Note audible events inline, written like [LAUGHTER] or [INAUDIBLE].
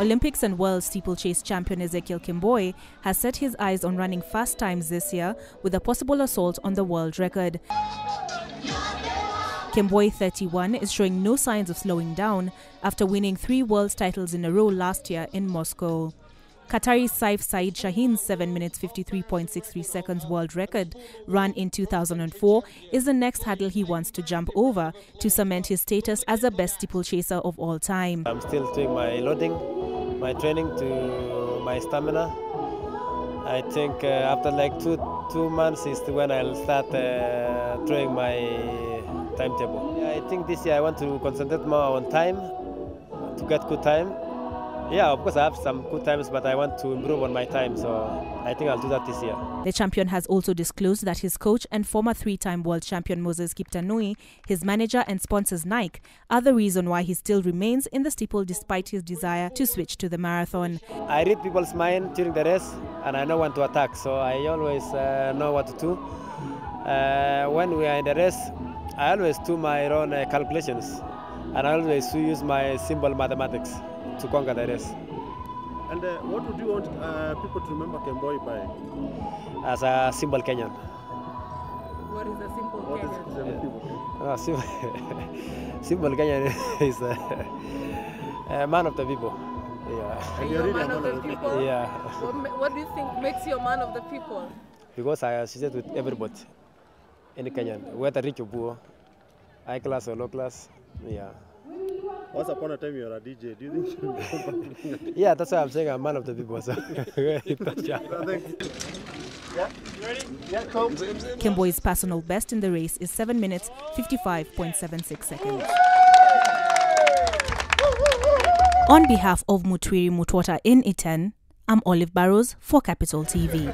Olympics and world steeplechase champion Ezekiel Kemboi has set his eyes on running fast times this year with a possible assault on the world record. Kemboi 31 is showing no signs of slowing down after winning three world titles in a row last year in Moscow. Qatari Saif Said Shaheen's 7 minutes 53.63 seconds world record, run in 2004, is the next hurdle he wants to jump over to cement his status as the best steeplechaser of all time. I'm still doing my loading, my training to my stamina. I think uh, after like two two months is when I'll start uh, throwing my timetable. I think this year I want to concentrate more on time to get good time yeah, of course, I have some good times, but I want to improve on my time, so I think I'll do that this year. The champion has also disclosed that his coach and former three time world champion Moses Kiptanui, his manager, and sponsors Nike are the reason why he still remains in the steeple despite his desire to switch to the marathon. I read people's mind during the race, and I know when to attack, so I always uh, know what to do. Uh, when we are in the race, I always do my own uh, calculations, and I always use my simple mathematics to conquer the race. And uh, what would you want uh, people to remember Kemboi by? As a simple Kenyan. What is a simple what Kenyan? Is, yeah. no, simple, simple Kenyan is a, a, man of the people. Yeah. And you're, you're man of the people? people? Yeah. What, what, do you think makes you a man of the people? Because I associate with everybody in Kenyan, whether rich or poor, high class or low class. Yeah. Once upon a time you were a DJ. Do you think you [LAUGHS] Yeah, that's why I'm saying I'm man of the people. So. [LAUGHS] Kemboi's personal best in the race is 7 minutes 55.76 seconds. On behalf of Mutwiri Mutuota in Iten, I'm Olive Burrows for Capital TV.